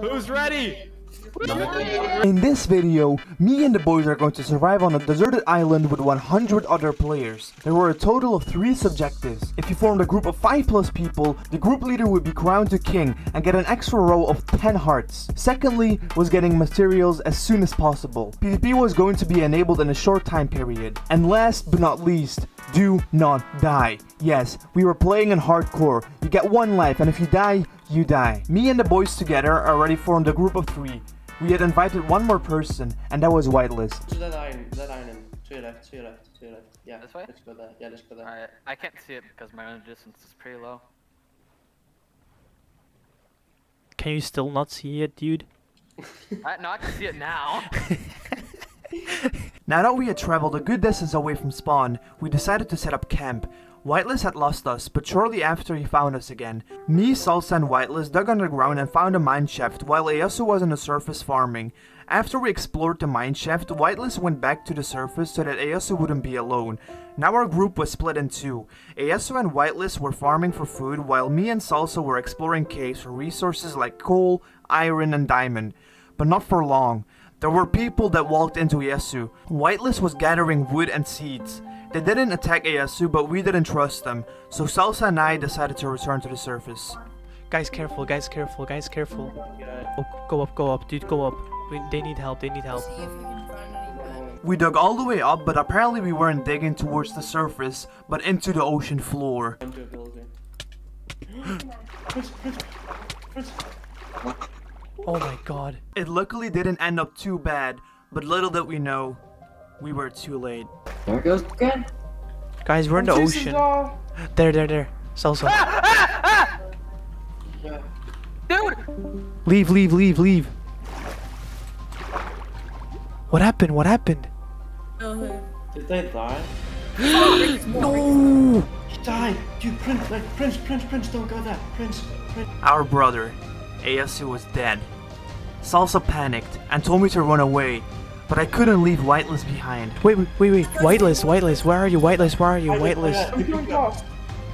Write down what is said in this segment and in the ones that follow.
Who's ready? In this video, me and the boys are going to survive on a deserted island with 100 other players. There were a total of 3 subjectives. If you formed a group of 5 plus people, the group leader would be crowned to king and get an extra row of 10 hearts. Secondly, was getting materials as soon as possible. PvP was going to be enabled in a short time period. And last but not least, do not die. Yes, we were playing in hardcore. You get one life and if you die, you die. Me and the boys together already formed a group of 3. We had invited one more person, and that was Whitelist. To that iron, that iron. To your left, to your left, to your left. Yeah. This way? Let's go there. Yeah, let's go there. Alright, I can't see it because my own distance is pretty low. Can you still not see it, dude? I, no, I can see it now. Now that we had traveled a good distance away from spawn, we decided to set up camp. Whitelist had lost us, but shortly after he found us again. Me, Salsa and Whitelist dug underground and found a mine shaft while Eyasu was on the surface farming. After we explored the mine shaft, Whitelist went back to the surface so that Eyasu wouldn't be alone. Now our group was split in two. Eyasu and Whitelist were farming for food while me and Salsa were exploring caves for resources like coal, iron and diamond. But not for long. There were people that walked into Eyasu. Whitelist was gathering wood and seeds. They didn't attack Eyasu, but we didn't trust them, so Salsa and I decided to return to the surface. Guys, careful, guys, careful, guys, careful. Oh, go up, go up, dude, go up. We, they need help, they need help. See if you can find any map. We dug all the way up, but apparently we weren't digging towards the surface, but into the ocean floor. Into a building. Oh my god. It luckily didn't end up too bad, but little did we know, we were too late. There it goes again. Guys, we're in the ocean. There, there, there. Salsa. Yeah. Ah, ah! Dude! Leave, leave, leave, leave. What happened? What happened? Oh, Did they die? No! He died! Dude, Prince, like, Prince, Prince, Prince, don't go there. Prince, Prince. Our brother, Eyasu was dead. Salsa panicked and told me to run away, but I couldn't leave Whitelist behind. Wait, wait, wait, wait. Whitelist, whitelist, where are you? Whitelist, where are you? Whitelist. I'm killing Toss.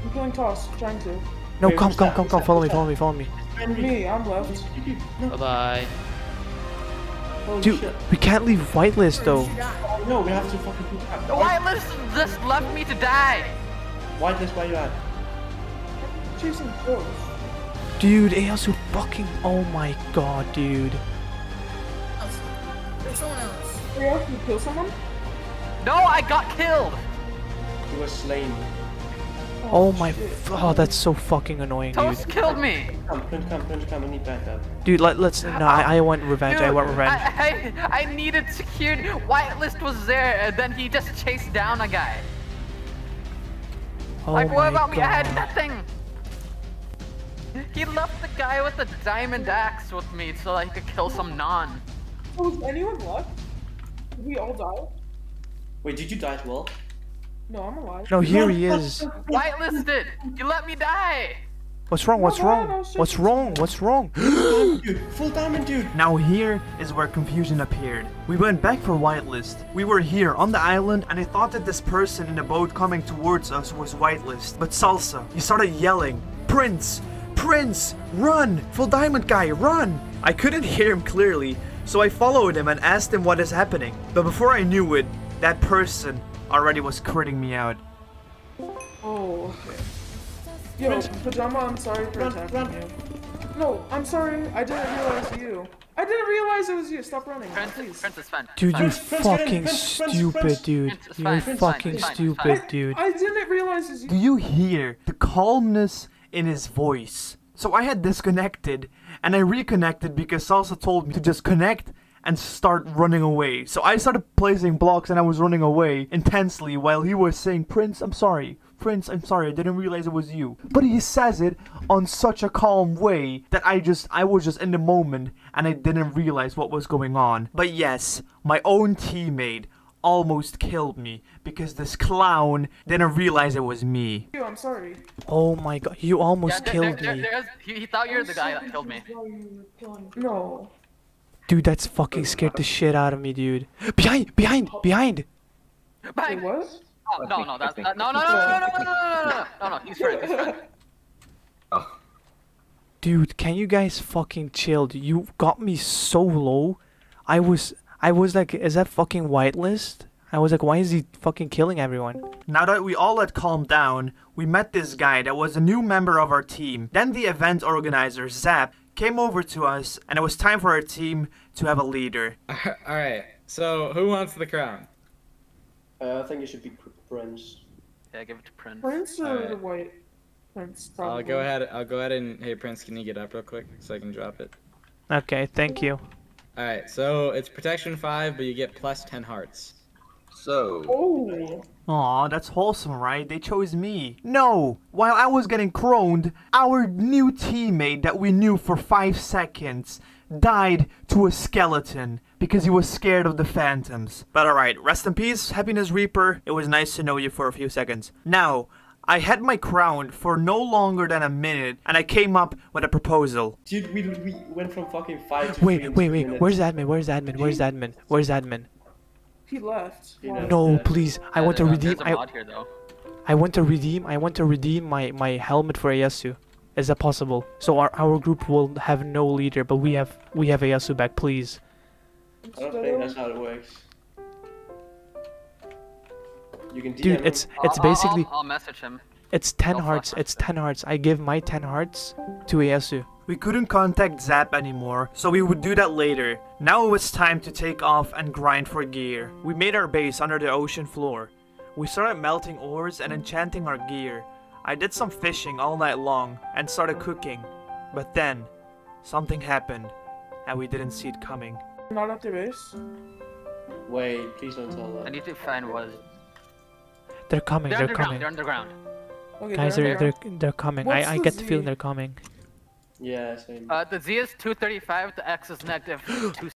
I'm killing Toss, trying to. No, Wait, come, come, come, come. Follow me, follow me, follow me. And Me, I'm left. No, Bye. holy Dude, shit. we can't leave Whitelist though. No, we have to fucking do that. The whitelist just left me to die! Whitelist, where you at? Chasing ghosts. Dude, Eyasu fucking. Oh my god, dude. There's someone else. Are you kill someone? No, I got killed! You were slain. Oh, oh my. shit. F- oh, that's so fucking annoying, dude. Toast killed me! Come, Prince, come, Prince, come. I need backup. Dude, let, let's. No, I, I want revenge. I Dude, want revenge. I, I, I needed security. Whitelist was there, and then he just chased down a guy. oh like, my what about me? I had nothing. He left the guy with the diamond axe with me so I could kill some non. Oh, is anyone left? Did we all die? Wait, did you die as well? No, I'm alive. No, here he is. Whitelisted! You let me die! What's wrong? What's No, no, wrong? What's wrong? What's wrong? dude! Full diamond dude! Now here is where confusion appeared. We went back for Whitelist. We were here on the island and I thought that this person in the boat coming towards us was Whitelist. But Salsa, he started yelling, Prince! Prince! Run! Full diamond guy, run! I couldn't hear him clearly, so I followed him and asked him what is happening. But before I knew it, that person already was critting me out. Oh, okay. Yo, Pyjama, I'm sorry for Run, attacking run. you. No, I'm sorry. I didn't realize you. I didn't realize it was you. Stop running, Prince, please. Prince is fine. Dude, you Prince, Prince, fucking Prince, Prince, stupid, Prince. dude. Prince, You're fine, fucking fine, it's fine, it's stupid, fine. dude. I didn't realize it was you. Do you. you hear the calmness in his voice? So I had disconnected and I reconnected because Salsa told me to just connect and start running away. So I started placing blocks and I was running away intensely while he was saying, Prince, I'm sorry. Prince, I'm sorry, I didn't realize it was you. But he says it on such a calm way that I just, I was just in the moment and I didn't realize what was going on. But yes, my own teammate almost killed me because this clown didn't realize it was me. You, I'm sorry. Oh my god, you Yeah, almost there- killed there- me. there's- he, he thought you were the guy that killed me. No. Dude, that's fucking scared the shit out of me, dude. Behind, behind, behind. Wait, what? Oh, no, no, that's that, no, no, no, no, no, no, no, no, no, no, no, no, he's friend, he's friend. Oh. Dude, can you guys fucking chill? dude? You got me so low. I was I was like, is that fucking whitelist? I was like, why is he fucking killing everyone? Now that we all had calmed down, we met this guy that was a new member of our team. Then the event organizer, Zap, came over to us, and it was time for our team to have a leader. All right. So who wants the crown? Uh, I think it should be Prince. Yeah, give it to Prince. Prince or Alright. the white prince? I'll go ahead. I'll go ahead and hey Prince, can you get up real quick so I can drop it? Okay, thank you. All right. So it's protection five, but you get plus ten hearts. So, Oh. Aw, that's wholesome, right? They chose me. No! While I was getting croned, our new teammate that we knew for five seconds died to a skeleton because he was scared of the phantoms. But alright, rest in peace, Happiness Reaper. It was nice to know you for a few seconds. Now, I had my crown for no longer than a minute, and I came up with a proposal. Dude, we, we went from fucking five to three Wait, in wait, wait. minutes. Where's admin? Where's admin? Where's admin? Where's admin? He left. You Why? know. No, Yeah. please. I Yeah, want to there's redeem. There's a I, mod here. I want to redeem. I want to redeem my my helmet for Ayasu. Is that possible? So our our group will have no leader, but we have we have Ayasu back, please. I don't think that's how it works. You can DM Dude, him. it's it's I'll- I'll- basically I'll, I'll message him. it's ten I'll hearts. It's ten hearts. I give my ten hearts to Ayasu. We couldn't contact Zap anymore, so we would do that later. Now it was time to take off and grind for gear. We made our base under the ocean floor. We started melting ores and enchanting our gear. I did some fishing all night long and started cooking. But then, something happened, and we didn't see it coming. Not at the base. Wait, please don't tell I need to find what. They're coming. They're They're coming. They're underground. Okay, Guys, they're they they're they're coming. What's I I the get the feeling they're coming. Yeah, same. Uh, the Z is 235. The X is negative two.